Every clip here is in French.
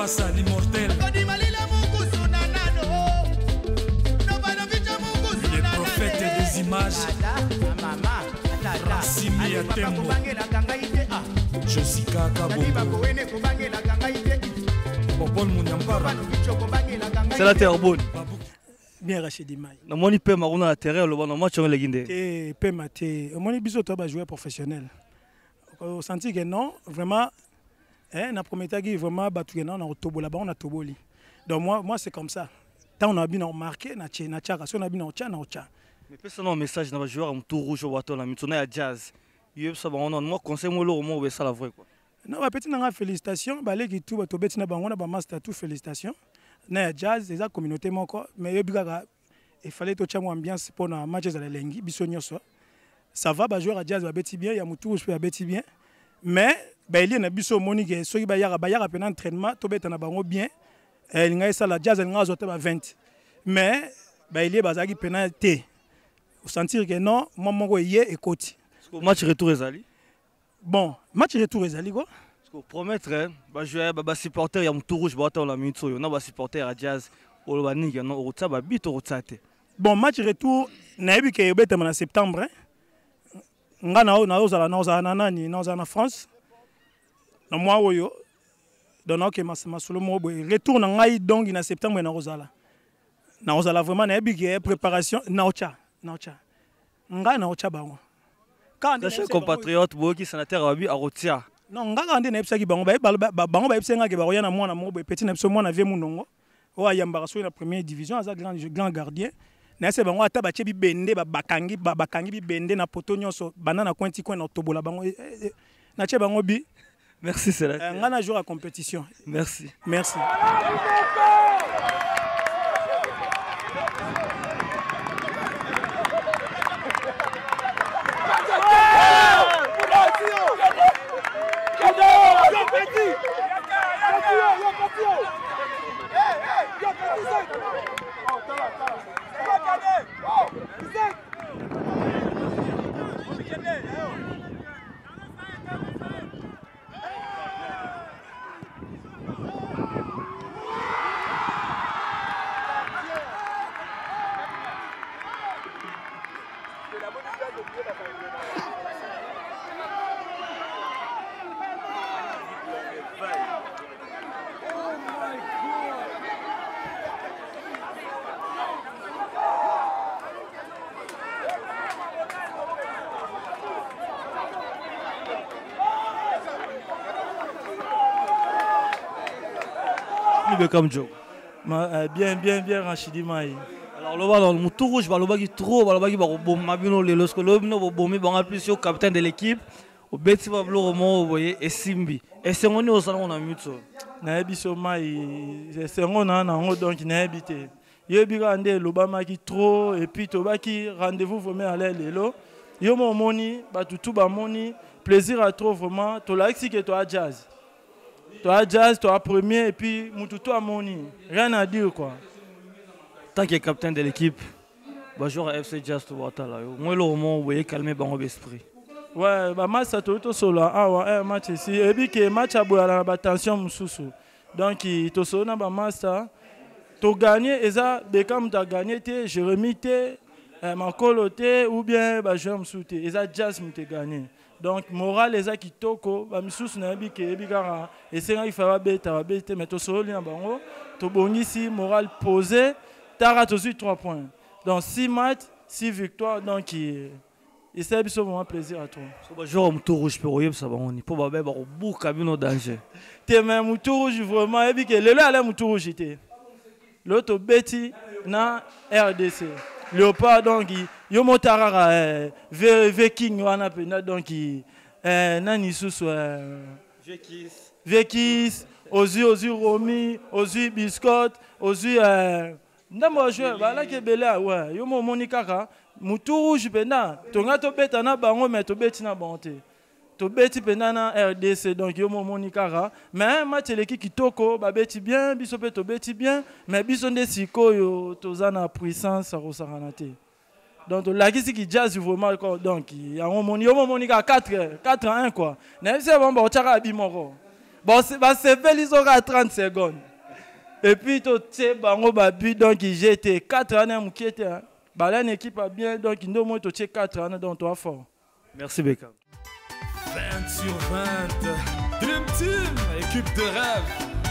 pasa l'immortel. Le prophète des images. Rasimi ya tembo josika kabongo popol munyambara. C'est la terre bonne. Bien rachidi mai namoni pema kuna na terrain oloba na match yango eleki nde te pema te omoni biso to bajoueur professionnel. Osenti ke non vraiment eh, na prometaki vraiment non na kotobola bango na toboli. Donc moi, moi c'est comme ça. Ntango na bino marqué na tiaka so na bino otya na otya mais pesa na message na bajoueur motu rouge oyo bato na mituna ya jazz. Yebisa bango nano mwa conseil mo eloko moko besala vrai quoi. Non bapeti na nga félicitation baleki tu bato beti na bango na bamaster tout félicitation na ya jazz eza communauté moko mais yobi kaka efale totya mo ambiance mpo na match ezala elengi biso nyonso ça va bajoueur ya jazz babeti bien ya motu rouge mpe babeti bien. Mais baelie na biso omoni ke soki bayaka bayaka entraînement tobeta na bango bien. Elinga esala jazz elinga azwa te ba 20 mais baelie bazalaki mpena te. Osentir ke non mwa moko eye ekoti. Match retour ezali? Bon match retour ezali ko promettre bajoueur basupporter ya motu rouge baotaola minute oyo. Na basupporter ya jazz oloba nini keno okotia babit okotia te. Bon match retour nayebi ke ebetama na septembre nga naozala naozala na nani? Na france? Na mwa oyo donc naoke masolo moko boye retour na ngai donc na septembre nakozala nakozala vraiment nayebi ke préparation naotya naotya ngai naotya bango. Sachet compatriote boyoki sénateur babi akotia non nga kaka nde nayebisaki bango bango bayebisaki ngaki bakoya na mwana moko boye peti na biso mwana vie munongo oyo ayambaka soki na première division aza grand, grand gardien. Nayese bango ata batie bibende bakangi bakangi bibende na poto nyonso. Banda na coin ti coin na otobola bango natie bango bi merci c'est uh, nga na jour ya compétition. Merci. Merci Beckham Joe. Euh, bien, bien, bien, Rachidi Maï. Alors, le ballon, le tout rouge, le ballon trop, le ballon qui va mabino le lorsque le ballon bombe, bon plus au capitaine de l'équipe, au beti va blo romo, vous voyez, et Simbi. Et c'est on est au salon on a mis ça. Na biso Maï, c'est on a on donc na habité. Yebi rande l'Obama qui trop et puis tobaki rendez-vous vraiment à l'élo. Yo mon moni, batutu ba moni, plaisir à trop vraiment, like si que toi jazz. Toi jazz, toi premier et puis Mututu Amoni. Rien à dire quoi. Tant que capitaine de l'équipe, bah joueur FC Jazz to Watala. Moi le moment où vous calmer bango l'esprit. Ouais, bah match ça tout solo ah ouais un match ici et puis que match à boire la tension mususu. Donc to solo na ba master to gagner eza Beckham ta gagné te Jérémy te Makolo te ou bien ba joueur mususu te eza Jazz mu te gagné. Donc moral eza kitoko bamisusu nayebi ke yebi kaka esengaki fa babeta babeti te mais tosololi na bango. Tobongisi moral posé tara tozwi 3 points. Donc 6 match 6 victoire donc esala biso vraiment plaisir à toi. So bajoueur motu rouge mpe koyebisa bango ni mpo babe bakobuka bino danger te mais motu rouge vraiment yebi ke lelo ale motu rouge te lelo tobeti na rdc léopard donc yo mota kaka eh, veking wana mpenza donc eh, nani lisusu eh, vekis ozwi ozwi romi ozwi biscotte ozwi eh, ndambo bajoueur balaki ebele awa yo mo omoni kaka mutu rouge mpenza tonga tobeta na bango me tobeti na bango te. Tobeti mpenza na rdc donc yo mo omoni kaka mais match eleki kitoko babeti bien biso mpe tobeti bien mais biso nde sikoyo toza na puissance akosakana te donc tolakisi ki jazz vraiment donc yango omoni yo momoni kaka 4 4 1 quoi nayebisi bango bakotiaka abi moko bon se- basepeli soki a 30 secondes epuis totie bango babi donc jete 4 wana ya moke te hein. bala na équipe ya bien donc nde omoi totie 4 wana donc toa fort merci bekam 20 sur 20. Dream Team, équipe de rêve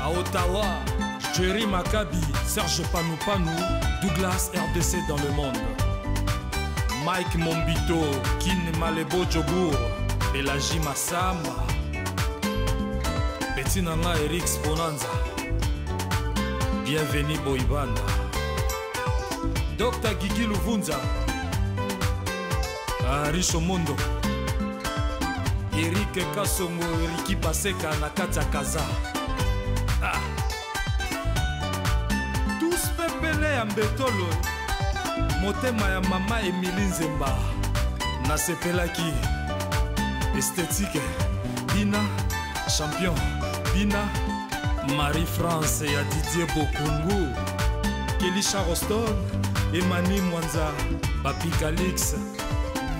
à Ottawa. Jerry Maccabi, Serge Panoupanou, Douglas RDC dans le monde. Mike Mombito, Kin Malebo Djobour, Elagi Massama. Bettina Nga Eric Sponanza. Bienvenue Boibanda. Dr Gigi Luvunza. Arisho Mondo. erike kasongo eriki baseka na kati ya kaza Ah. tous pepele ya mbetolo motema ya mama emili nzemba. Nasepelaki. Estetike bina champion. Bina marie france ya didier bokungu kelisha roston emani mwanza bapikalix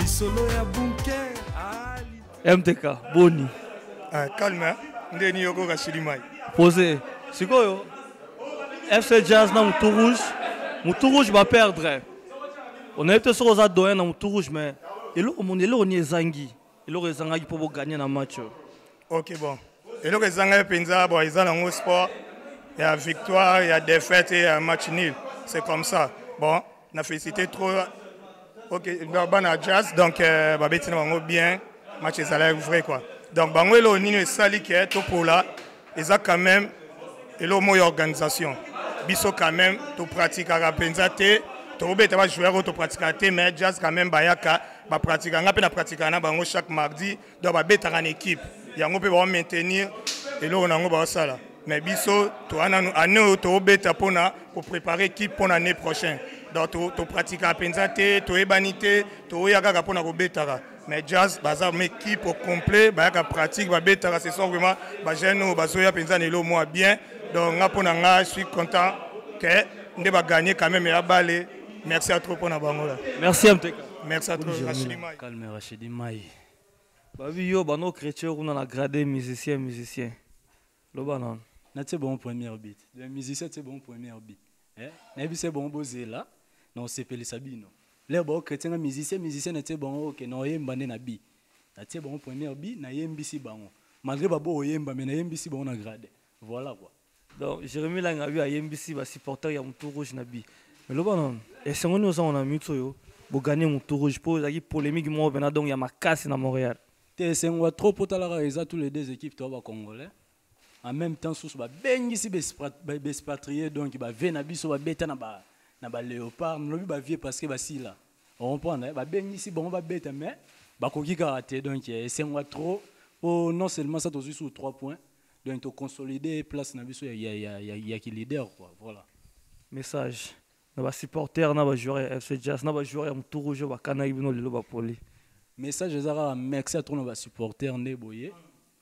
lisolo ya bunker mtk boni. Ah, calme hein? ndeni yokoka shilimai pose sikoyo? Fc jazz na motu rouge. Motu rouge baperdre onayebi te soki oza doyen na motu rouge mais eloko moni eloko nini ezangi eloko ezangaki mpo boganye na match ok bon eloko ezanga mpenza bon eza nango sport ya victoire ya défaite et ya match nul c'est comme ça bon na félicité trop ok ba- bana jazz donc euh, babeti na bango bien match ezalaki vrai quoi donc bango eloko nini esali ke topola eza quand même eloko moko ya organisation biso quand même topratikaka mpenza te tokobeta bajoueur oyo topratikaka te mais jazz quand même bayaka. Bapratikaka nga mpe napratikaka na bango chaque mardi. Donc babetaka na équipe. Yango mpe baomaintenir eloko nango baosala mais biso toa nanu année oyo toobeta mpona koprépare équipe mpona année prochaine. Donc to- topratikaka mpenza te toyebani te toya kaka mpona kobetaka mais jazz baza ma équipe au complet bayaka pratique babetaka ce sont vraiment bajeune oyo bazoya mpenza na eloko mwa bien. Donc nga mpo na nga je suis content ke nde bagagné quand même ya bale merci à trop mpona bango la merci mtk merci à trop Rachidi Mai. calme rachidi mai babi yo bano chrétien kuna na grade musicien musicien loba nano natie bango première bit le musicien tie bango première bit nayebi se bango bozela na osepelisa bino lere bango chrétien nga musicien musicien natie bango oke na oyemba nde na bi natie bango première bi nayembisi bango malgré babo oyemba me nayembisi bango na grade voilà quoi. Donc jérémi langa bi ayembisi basupporter ya motu rouge na bi mais loba nano esengo nini ozango na minute oyo boganye motu rouge mpo ezalaki polémique moko mpena donc ya makasi na montréal. Te esengwa trop po talaka eza tous les deux équipes toa bacongolais en même temps susu babengisi baexpatrie donc bave na biso babeta na ba- na baléopard nalobi bavie parce que basila oromprendre babengisi bango babeta mais bakoki kaka te donc eh, esengwa trop. Po non seulement ça tozwi sur 3 points donc toconsolide place na biso ya, ya, ya, ya, ya kileader quoi voilà. Message na basupporter na bajoueur ya fc jazz na bajoueur ya motu rouge oyo bakanaki bino lelo bapoli message eza kaka merci atro na basupporter nde boye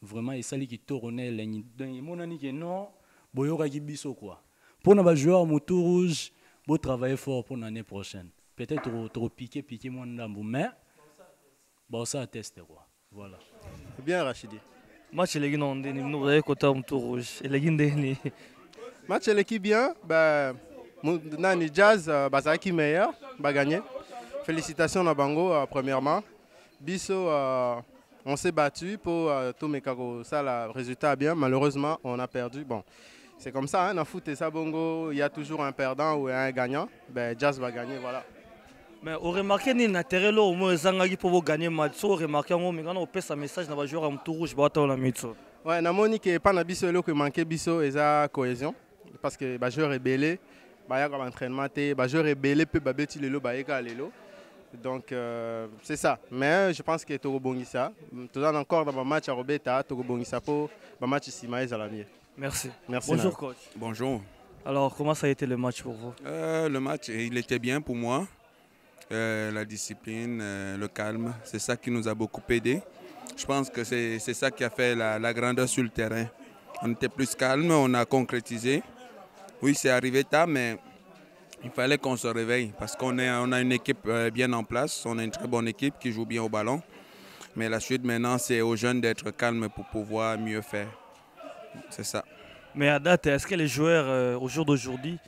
vraiment esali kitoko na elengi donc emonani ke non boyokaki biso quoi. Mpo na bajoueur motu rouge botravaille fort mpo na année prochaine. Peut-être tokopike pike mwa ndambo mais baosala teste quoi. Voilà. Bien Rachidi. match eleki nano ndeni bino bozali kota motu rouge? Eleki ndeni Match l'équipe bien, bah, Mou- Nani Jazz, euh, Bazaki meilleur, bah gagné. Félicitations à Bango, euh, premièrement. Bisso, euh, on s'est battu pour tout Mekako. Ça, le résultat bien. Malheureusement, on a perdu. Bon, c'est comme ça, hein, dans foot et ça, Bongo, il y a toujours un perdant ou un gagnant. Ben, Jazz va gagner, voilà. mais oremarke nini na terrain lo omo ezangaki mpo boganye match so oremarke yango omingana opesa message na bajoueur ya motu rouge baotala na mitso Ouais, namoni ke pas na biso eloko manqué biso eza cohésion parce que ba joueur ebele bayaka ba entraînement te ba joueur ebele pe babeti lelo bayeka lelo donc euh, c'est ça mais je pense que tokobongisa toza encore dans ba match ya kobeta tokobongisa po ba match nsima ezala mieux merci Merci, bonjour coach Bonjour. alors comment ça a été le match pour vous? Euh, le match, il était bien pour moi. Euh, la discipline, euh, le calme, c'est ça qui nous a beaucoup aidé. Je pense que c'est c'est ça qui a fait la, la grandeur sur le terrain. On était plus calme, on a concrétisé. Oui, c'est arrivé tard, mais il fallait qu'on se réveille parce qu'on on a une équipe euh, bien en place. On a une très bonne équipe qui joue bien au ballon. Mais la suite maintenant, c'est aux jeunes d'être calmes pour pouvoir mieux faire. C'est ça. Mais à date, est-ce que les joueurs, euh, au jour d'aujourd'hui,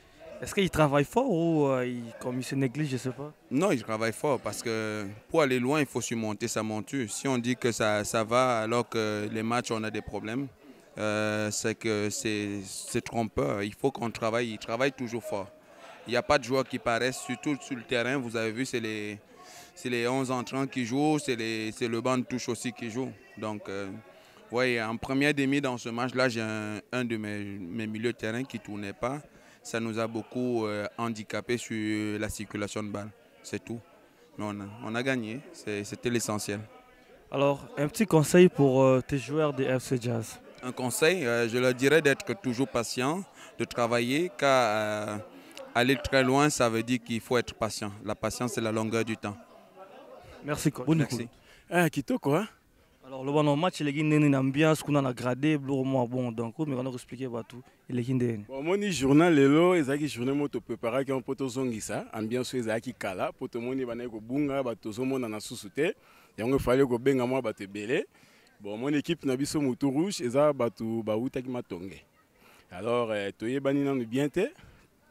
est-ce qu'ils travaillent fort ou euh, ils, comme ils se négligent, je ne sais pas? Non, ils travaillent fort parce que pour aller loin, il faut surmonter sa monture. Si on dit que ça, ça va alors que les matchs, on a des problèmes, euh, c'est que c'est trompeur. Il faut qu'on travaille. Ils travaillent toujours fort. Il n'y a pas de joueurs qui paraissent, surtout sur le terrain. Vous avez vu, c'est les, les 11 entrants qui jouent, c'est le banc de touche aussi qui joue. Donc, euh, ouais, en première demi dans ce match-là, j'ai un, de mes, mes milieux de terrain qui ne tournait pas. Ça nous a beaucoup euh, handicapé sur la circulation de balles. C'est tout. Mais on a, on a gagné. C'était l'essentiel. Alors, un petit conseil pour euh, tes joueurs des FC Jazz. Un conseil, euh, je leur dirais d'être toujours patient, de travailler, car euh, aller très loin, ça veut dire qu'il faut être patient. La patience, c'est la longueur du temps. Merci coach. Merci. Ah, kitoko hein Alors, le bon match, il y a une ambiance qu'on a gradé, bon. Donc, mais on a expliqué tout. Il y a une bon omoni journal lelo journée topreparaki yango mpo tozongisa ambiance kala bato susu te yango mwa bato ebele bon omoni équipe na biso motu rouge eza bato bautaki matonge. Alors eh, toyebani nanu bien te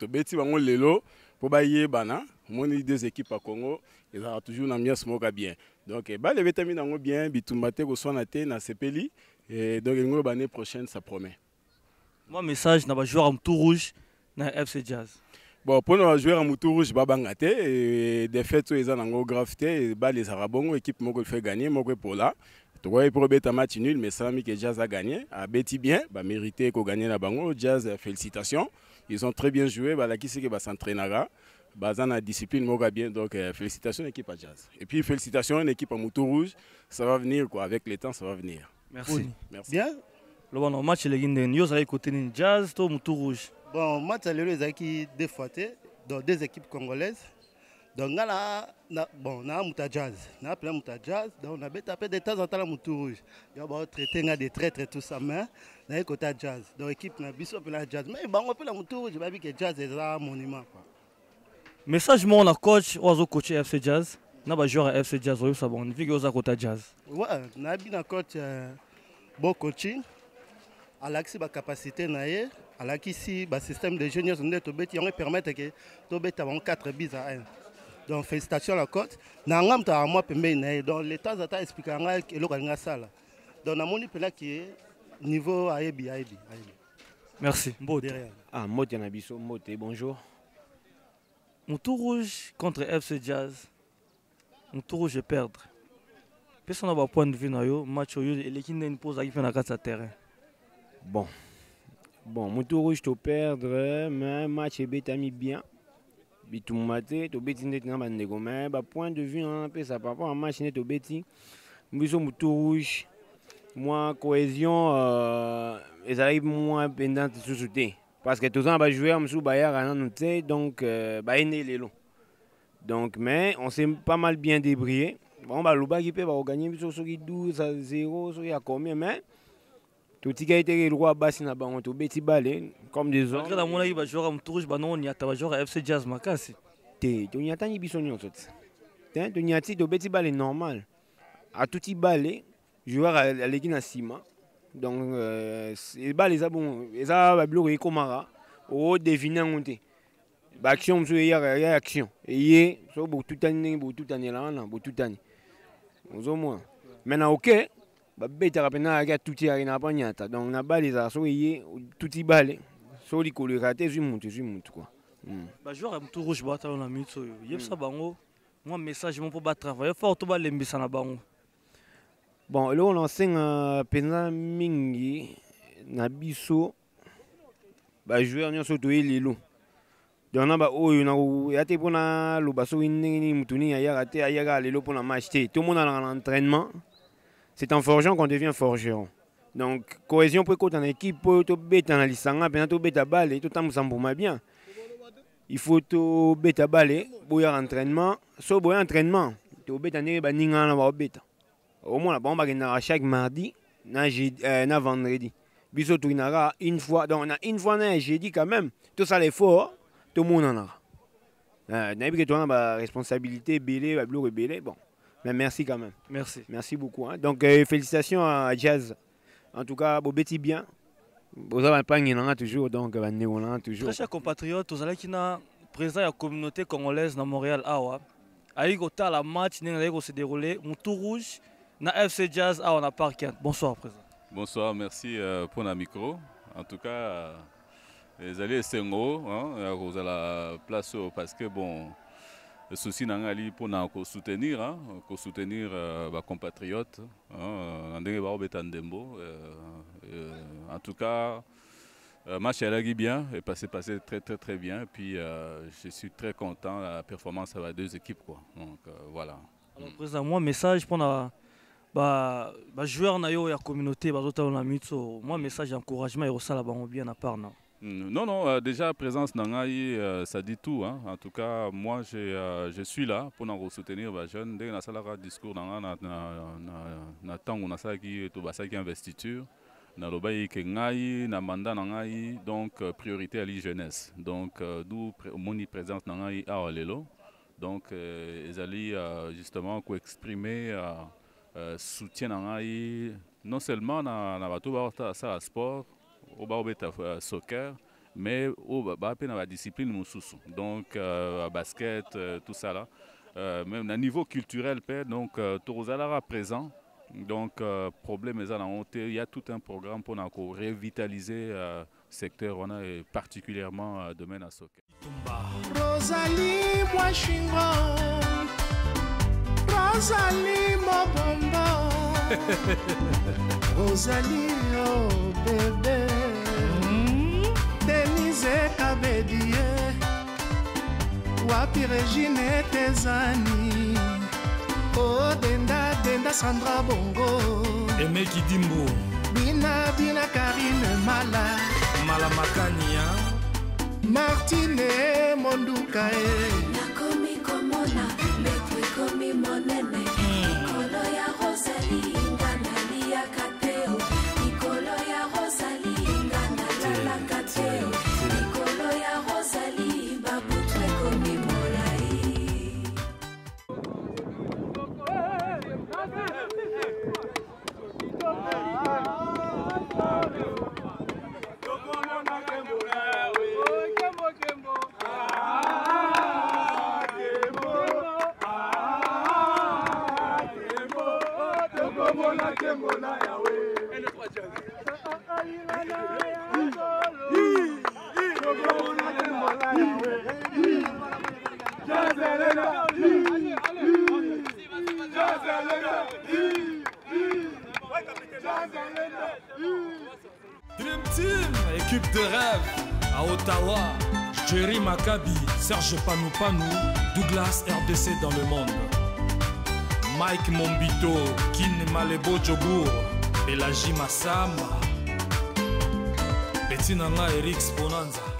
tobeti bango lelo mpo bayebana omoni deux équipes ya congo ezalaka toujours na ambiance moko ya bien. Donc eh, bale ebetami nango bien bitumba te koswana te nasepeli eh, donc elingo loba année prochaine ça promet. Moi, message, na joueur en tout rouge, na FC Jazz. bon mpona bajoueur ya motu rouge babanga te eh, défaite oyo eza nango grave te bale ezalaka bongo équipe moko efe gagné moko epola tokoki mpo obeta match nul mais esalami ke jazz a gagné abeti bien bamérité kogagné na bango. Jazz eh, félicitations. Ils ont très bien joué balakisi ke basentraînaka baza na discipline moko bien. Donc eh, félicitations équipe à jazz. Et puis félicitations une équipe à motu rouge. Ça va venir quoi. Avec le temps ça va venir. Merci. merci. Bien. Le bon match, a une Yo, ça côté ni Jazz, to tout rouge. bon match ya lelo ezalaki deux fois te donc deux équipes congolaises donc nga na, na bon jazz moto ya jazz donc nabeta mpe de temps en temps na motu rouge yo baotraite nga de traître tout ça mais kota jazz donc équipe na biso jazz mais bango na motu rouge ke jazz eza monument quoi Message, a coach, on a coaché FC Jazz. Na ba joueur à FC Jazz, on a bon, vu que on a côté Jazz. ouais nayebi na coach euh, bon coaching alakisi bacapacité na ye alakisi basystème de jeu nyonso nde tobeti yango epermettre ke tobeta bango 4 bis à 1 donc félicitation na cote na nga moto aka mwa pembeni na ye donc le temps ata explika nga eloko alingi asala donc namoni mpena ke niveau ayebi ayebi ayebi Merci. Bon, derrière Ah, Mote Nabiso, Mote, bonjour. Moutou rouge contre FC Jazz. Moutou rouge est perdre. Personne n'a pas point de vue na yo, match yo, et l'équipe n'a une pause à qui fait na carte terrain. Bon. Bon, Moto Rouge, tu perdre, mais match est bête bien. Bitumate, tu bêtis net na bandeko, mais bah, point de vue, peu ça par rapport à match net au bêtis. Biso Moto Rouge, moi, cohésion, euh, ils arrivent moins pendant sous sauter. Parce que tous les ans, jouer, je suis baillard, donc, euh, il est long. Donc, mais on s'est pas mal bien débrouillé. Peut, bah, on gagne, biso, soki 12 à 0, soki à combien, mais. Totika ete eloko ya basi na bango tobeti bale comme des hommes Malgré la mona qui va jouer à Moutou rouge, bah non, on y a ta joueur à FC Jazz makasi. te toniatani biso nyonso te. Te toniati tobeti bale normal. Atuti bale joueur aleki na nsima. Donc euh, c'est- bale eza bon eza babiloko ekomaka. Odevine yango te. Baaction mosusu eyaka eya action. Eye so botutani ndenge botutanela wana botutani. Ozomona. Me na oke babetaka mpena ayaki atuti ayaki na panyata donc na bale ezala so eye tuti bale so likolo ekaka te ezwi mutu ezwi mutu quoi mm. Bah joueur à Moutou rouge, la minute so yo. Yep ça bango. Moi message mon pour ba travailler fort to na bango. bon eloko na osenga mpenza mingi na biso bajoueur nyonso toye lelo donc na baoyo nakoya te mpona loba soki ndenge nini motu nini ayaka te ayaka lelo mpona match te tomonanaka na entraînement c'est en forgeant qu'on devient forgeron. Donc cohésion ekota na équipe mpo tobeta na lisanga mpena tobeta bale totambusa mbuma bien. Il faut tobeta bale boyaka entraînement so boya entraînement. Tobeta ndenge baninga wana baobeta omona bango bakendaka chaque mardi na, euh, na vendredi. Biso tokinaka une fois donc na une fois na jeudi quand même tosala effort tomonanaka euh, nayebi ke tozana baresponsabilité ebele babiloko ebele bon mais merci quand même Merci. merci beaucoup hein. donc euh, félicitations à jazz en tout cas bobeti bien oza bapangi nanga toujours donc bandeko nanga toujours très cher compatriote tozalaki na président ya communauté congolaise na montréal awa ayei kotala match ndenge azali kose déroule motu rouge na fc jazz awa na park Kent. bonsoir président Bonsoir, merci euh, pour le micro. En tout cas, euh, les alliés Sengo, hein, à la place euh, parce que bon, souci n'a ali pour soutenir, hein, pour soutenir euh, bah, compatriotes, hein, betandembo. Euh, euh, en tout cas, le match allé bien et passé passé très très très bien. Et puis euh, je suis très content de la performance des deux équipes quoi. Donc euh, voilà. Alors, président moi message mpona bajoueur na yo ya communauté bazotala na mitso mwa message ya encouragement ekosala bango bien na part Mm, Non, non, euh, déjà, présence Nangaï, euh, ça dit tout. hein. En tout cas, moi, euh, je suis là pour nous soutenir les jeunes. Dès que nous avons discours nous avons investiture, na lobai ke ngai na mandat na ngai donc priorité à la jeunesse. Donc d'où pr- moni présence na ngai à lelo. Donc ezali justement ko exprimer euh, soutien na ngai non seulement na bato ba ça sport au babeta soccer mais au ba pe na ba discipline mosusu donc euh, basket euh, tout ça là. Euh, même na niveau culturel pe donc euh, présent. Donc euh, problème eza na honte. Il y a tout un programme pour na ko revitaliser euh, secteur on a et particulièrement euh, domaine à soccer. Rosalie Mwashingo Rosalie Mobombo Rosalie oh bébé Denise Kabedie Wapi Regine Tezani? Oh denda denda Sandra Bongo. Aimé Kidimbo. Bina Bina Karine Mala. Malamakania Martine Monduka eh. nakomi komona mepo ekomi monene. Likolo ya rosali Jerry Maccabi, Serge Panoupanou, Douglas RDC dans le monde. Mike Mombito, Kin Malebo Djobour, Elagi Massamba. Betty Nanga Eric Sponanza.